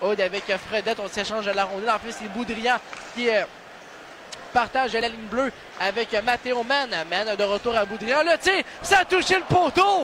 Aude avec euh, Fredette, on s'échange la rondelle. En fait, c'est Boudrian qui euh, partage la ligne bleue avec euh, Matteo Mann. Mann de retour à Boudrian. Le tir, ça a touché le poteau!